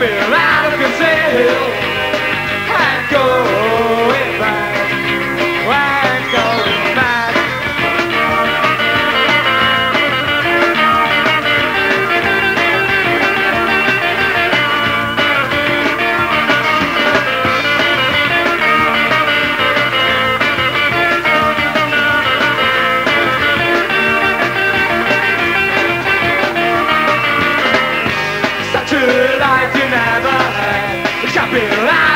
me out of control. happy life.